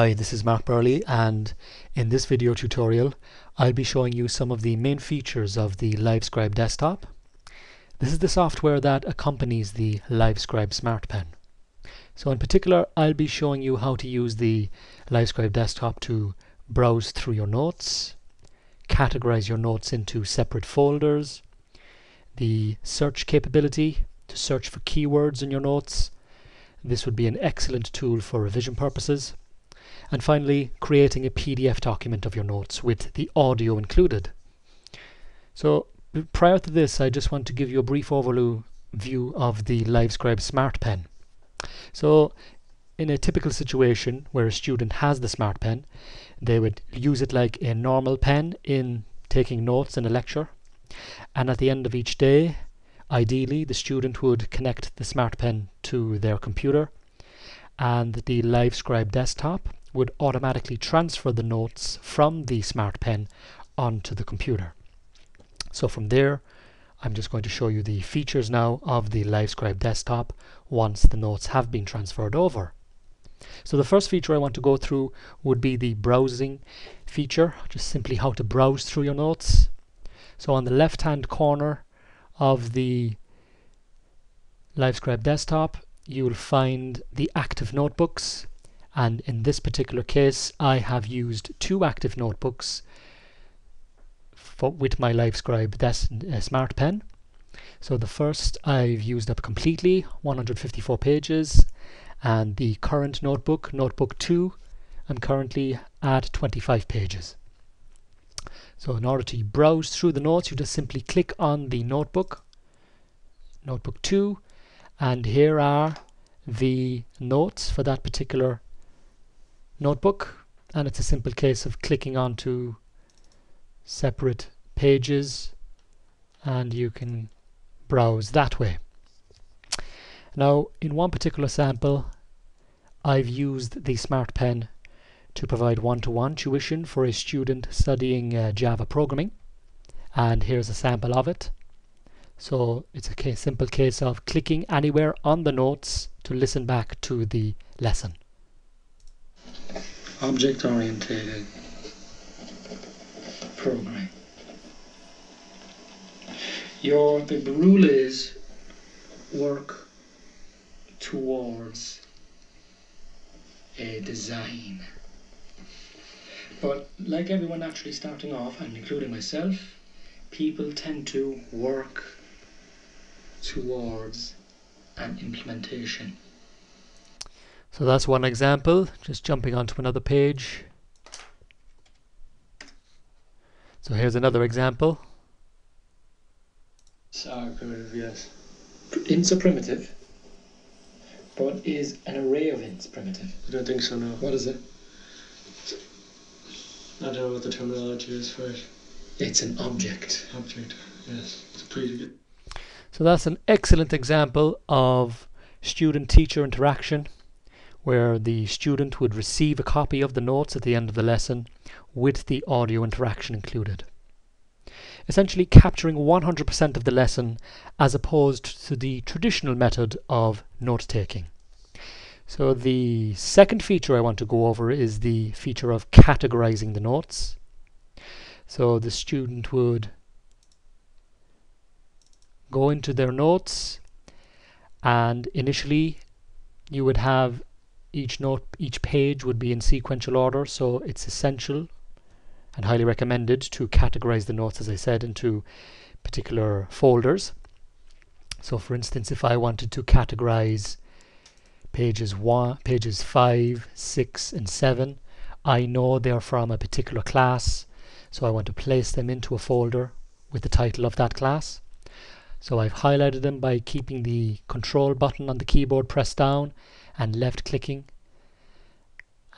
Hi, this is Mark Burleigh and in this video tutorial I'll be showing you some of the main features of the LiveScribe desktop. This is the software that accompanies the LiveScribe Smart Pen. So in particular I'll be showing you how to use the LiveScribe desktop to browse through your notes, categorize your notes into separate folders, the search capability to search for keywords in your notes. This would be an excellent tool for revision purposes and finally, creating a PDF document of your notes with the audio included. So prior to this, I just want to give you a brief overview view of the LiveScribe Smart Pen. So in a typical situation where a student has the Smart Pen, they would use it like a normal pen in taking notes in a lecture. And at the end of each day, ideally, the student would connect the Smart Pen to their computer and the LiveScribe desktop would automatically transfer the notes from the Smart Pen onto the computer. So from there, I'm just going to show you the features now of the LiveScribe desktop once the notes have been transferred over. So the first feature I want to go through would be the browsing feature, just simply how to browse through your notes. So on the left hand corner of the LiveScribe desktop, you will find the active notebooks and in this particular case I have used two active notebooks for, with my LiveScribe uh, Smart Pen. So the first I've used up completely, 154 pages, and the current notebook, Notebook 2, I'm currently at 25 pages. So in order to browse through the notes, you just simply click on the notebook, Notebook 2, and here are the notes for that particular notebook and it's a simple case of clicking onto separate pages and you can browse that way. Now in one particular sample I've used the Smart Pen to provide one-to-one -one tuition for a student studying uh, Java programming and here's a sample of it. So it's a case, simple case of clicking anywhere on the notes to listen back to the lesson object oriented programming. Your the rule is work towards a design. But like everyone actually starting off, and including myself, people tend to work towards an implementation. So that's one example, just jumping onto another page. So here's another example. So primitive, yes. Int's a primitive, but is an array of ints primitive? I don't think so, no. What is it? I don't know what the terminology is for it. It's an object. Object, yes. It's pretty good. So that's an excellent example of student-teacher interaction where the student would receive a copy of the notes at the end of the lesson with the audio interaction included. Essentially capturing 100% of the lesson as opposed to the traditional method of note-taking. So the second feature I want to go over is the feature of categorizing the notes. So the student would go into their notes and initially you would have each note, each page would be in sequential order, so it's essential and highly recommended to categorize the notes, as I said, into particular folders. So for instance, if I wanted to categorize pages one, pages five, six, and seven, I know they're from a particular class, so I want to place them into a folder with the title of that class. So I've highlighted them by keeping the control button on the keyboard pressed down and left clicking.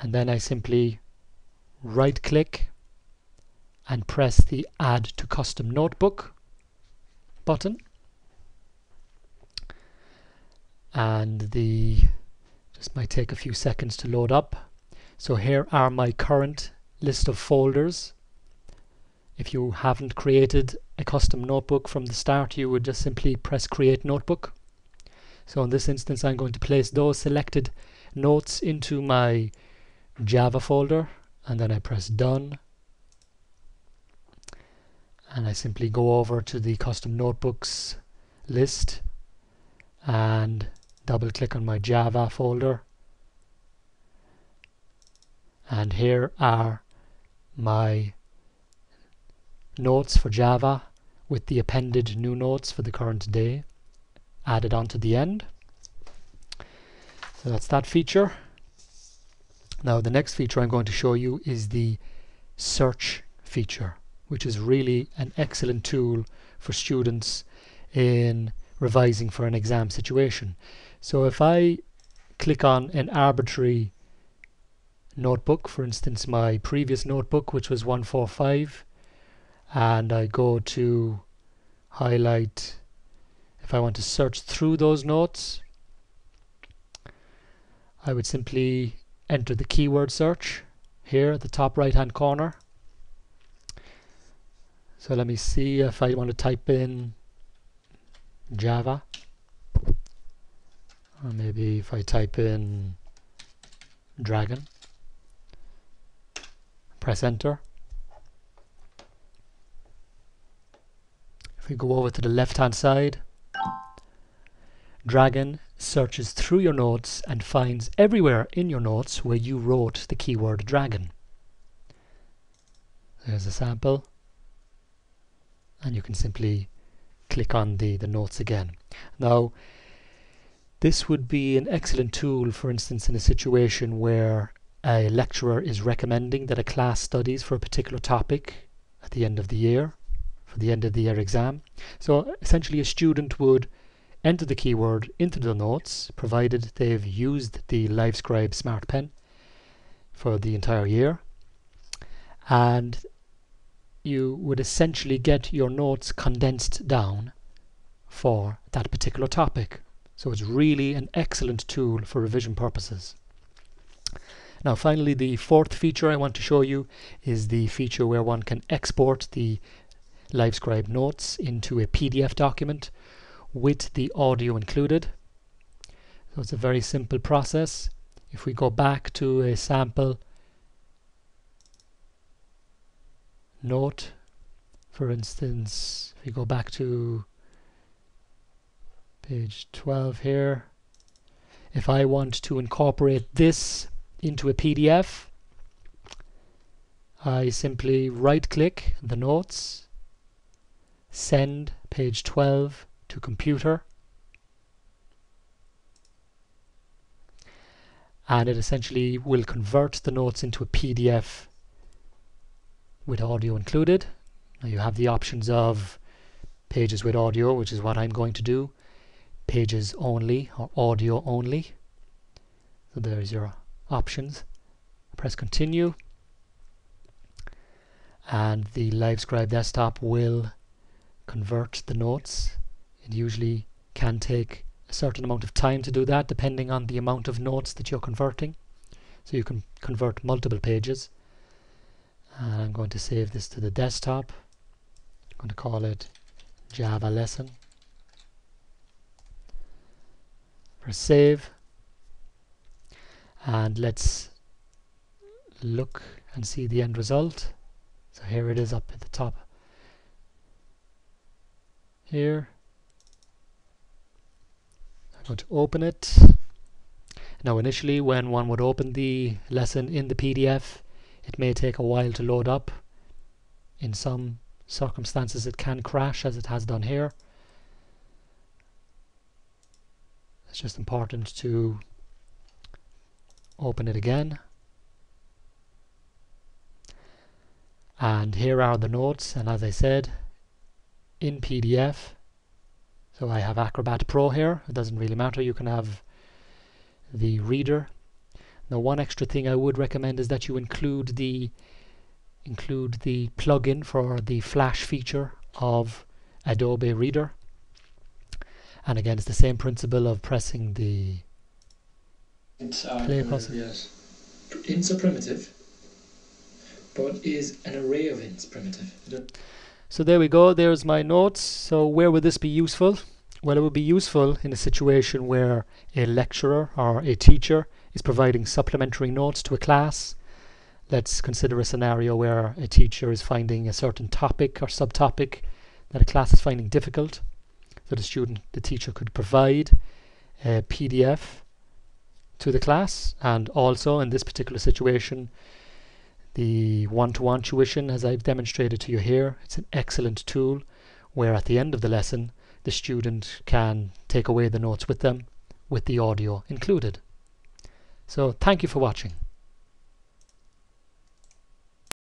And then I simply right click and press the add to custom notebook button. And the just might take a few seconds to load up. So here are my current list of folders. If you haven't created a custom notebook from the start you would just simply press create notebook so in this instance I'm going to place those selected notes into my Java folder and then I press done. And I simply go over to the custom notebooks list and double click on my Java folder. And here are my notes for Java with the appended new notes for the current day added onto the end. So that's that feature. Now the next feature I'm going to show you is the search feature which is really an excellent tool for students in revising for an exam situation. So if I click on an arbitrary notebook, for instance my previous notebook which was 145 and I go to highlight if I want to search through those notes I would simply enter the keyword search here at the top right hand corner. So let me see if I want to type in Java. Or maybe if I type in dragon. Press enter. If we go over to the left hand side dragon searches through your notes and finds everywhere in your notes where you wrote the keyword dragon. There's a sample. And you can simply click on the, the notes again. Now this would be an excellent tool for instance in a situation where a lecturer is recommending that a class studies for a particular topic at the end of the year, for the end of the year exam. So essentially a student would enter the keyword into the notes, provided they've used the LiveScribe Smart Pen for the entire year. And you would essentially get your notes condensed down for that particular topic. So it's really an excellent tool for revision purposes. Now finally the fourth feature I want to show you is the feature where one can export the LiveScribe notes into a PDF document with the audio included. So it's a very simple process. If we go back to a sample note, for instance, if we go back to page 12 here, if I want to incorporate this into a PDF, I simply right click the notes, send page 12 to computer, and it essentially will convert the notes into a PDF with audio included. Now you have the options of pages with audio, which is what I'm going to do, pages only or audio only. So there's your options. Press continue. And the LiveScribe desktop will convert the notes usually can take a certain amount of time to do that depending on the amount of notes that you're converting. So you can convert multiple pages. And I'm going to save this to the desktop. I'm going to call it Java lesson. Press save. And let's look and see the end result. So here it is up at the top. Here Going to open it. Now initially when one would open the lesson in the PDF it may take a while to load up. In some circumstances it can crash as it has done here. It's just important to open it again. And here are the notes. And as I said in PDF so I have Acrobat Pro here it doesn't really matter you can have the reader now one extra thing I would recommend is that you include the include the plugin for the flash feature of Adobe Reader and again it's the same principle of pressing the It's Play puzzle. Yes. Ints are primitive, but is an array of ints primitive. So there we go, there's my notes. So where would this be useful? Well, it would be useful in a situation where a lecturer or a teacher is providing supplementary notes to a class. Let's consider a scenario where a teacher is finding a certain topic or subtopic that a class is finding difficult. So the student, the teacher could provide a PDF to the class and also in this particular situation the one-to-one tuition as I've demonstrated to you here. It's an excellent tool where at the end of the lesson the student can take away the notes with them with the audio included. So thank you for watching.